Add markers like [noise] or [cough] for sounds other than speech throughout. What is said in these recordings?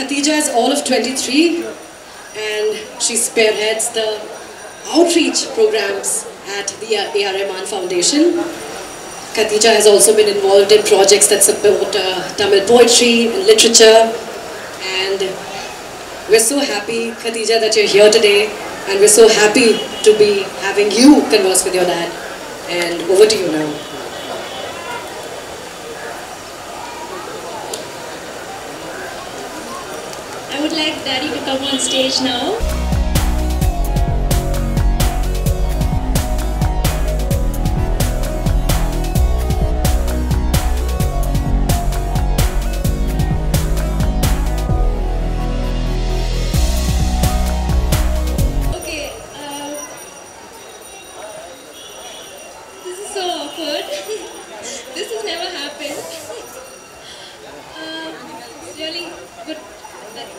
Khatija is all of 23 and she spearheads the outreach programs at the A.R. Rahman Foundation. Khatija has also been involved in projects that support uh, Tamil poetry and literature and we're so happy, Khatija, that you're here today and we're so happy to be having you converse with your dad. And over to you now. Would like Daddy to come on stage now.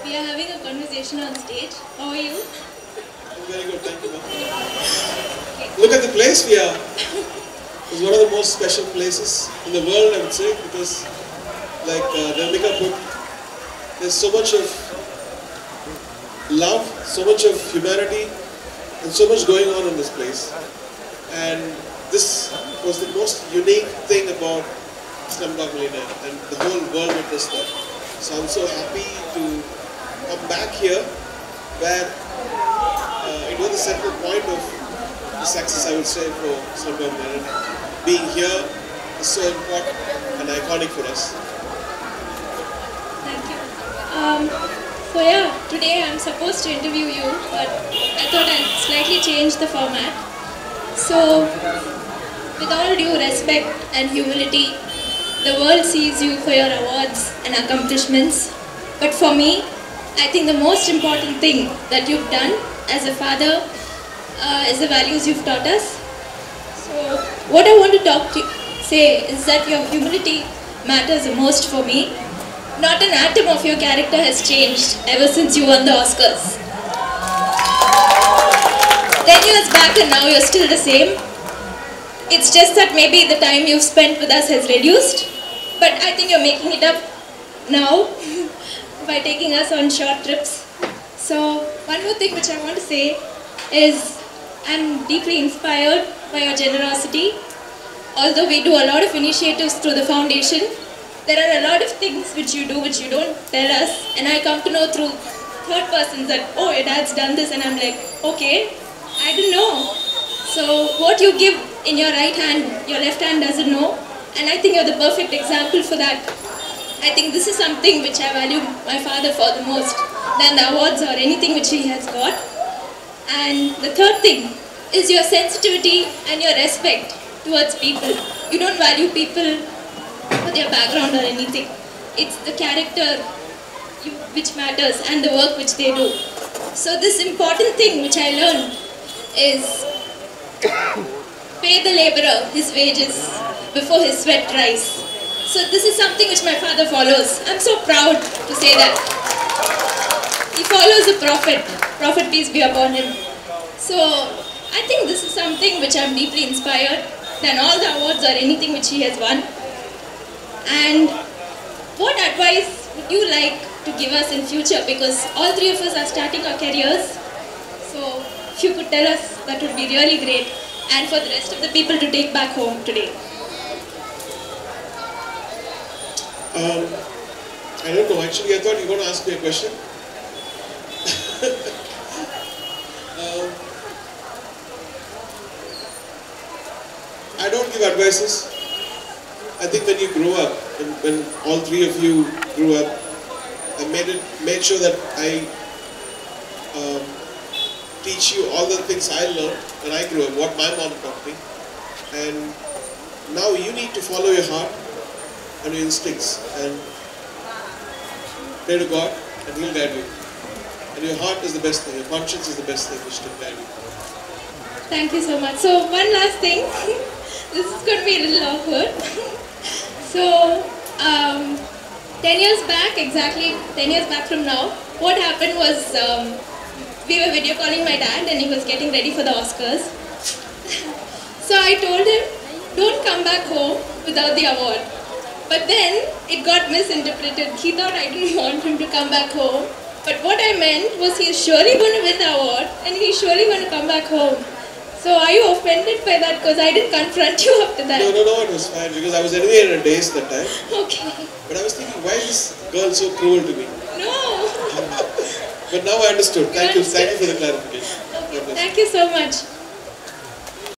We are having a conversation on stage. How are you? I'm Very good, thank you. ma'am. Look at the place we are. It's one of the most special places in the world, I would say, because, like uh, Nandika put, there's so much of love, so much of humanity, and so much going on in this place. And this was the most unique thing about Slumdog Millionaire, and the whole world witnessed that. So I'm so happy to back here, where uh, it was the central point of the success, I would say, for Millionaire. Being here is so important and iconic for us. Thank you. Um, so yeah, today I'm supposed to interview you, but I thought I'd slightly change the format. So, with all due respect and humility, the world sees you for your awards and accomplishments. But for me, I think the most important thing that you've done as a father uh, is the values you've taught us. So, what I want to talk to you, say is that your humility matters the most for me. Not an atom of your character has changed ever since you won the Oscars. Ten years back and now you're still the same. It's just that maybe the time you've spent with us has reduced, but I think you're making it up now [laughs] by taking us on short trips. So, one more thing which I want to say is I'm deeply inspired by your generosity. Although we do a lot of initiatives through the foundation, there are a lot of things which you do which you don't tell us, and I come to know through third persons that, oh, your dad's done this, and I'm like, okay, I don't know. So, what you give in your right hand, your left hand doesn't know, and I think you're the perfect example for that. I think this is something which I value my father for the most than the awards or anything which he has got. And the third thing is your sensitivity and your respect towards people. You don't value people for their background or anything. It's the character you, which matters and the work which they do. So this important thing which I learned is [coughs] pay the laborer his wages before his sweat dries. So this is something which my father follows. I'm so proud to say that. He follows the prophet. Prophet peace be upon him. So I think this is something which I'm deeply inspired than all the awards or anything which he has won. And what advice would you like to give us in future? Because all three of us are starting our careers. So if you could tell us, that would be really great. And for the rest of the people to take back home today. Um, I don't know, actually, I thought you were going to ask me a question. [laughs] um, I don't give advices. I think when you grow up, when, when all three of you grew up, I made it, made sure that I um, teach you all the things I learned when I grew up, what my mom taught me. And now you need to follow your heart and your instincts and pray to God and He'll guide you. And your heart is the best thing, your conscience is the best thing which can guide you. Thank you so much. So one last thing. [laughs] this is going to be a little awkward. [laughs] so, um, 10 years back, exactly 10 years back from now, what happened was um, we were video calling my dad and he was getting ready for the Oscars. [laughs] so I told him, don't come back home without the award. But then it got misinterpreted. He thought I didn't want him to come back home. But what I meant was he's surely going to win the award and he's surely going to come back home. So are you offended by that? Because I didn't confront you after that. No, no, no, it was fine because I was anyway in a daze that time. Okay. But I was thinking, why is this girl so cruel to me? No. [laughs] But now I understood. Thank you, thank you for the clarification. Okay. God bless you. Thank you so much.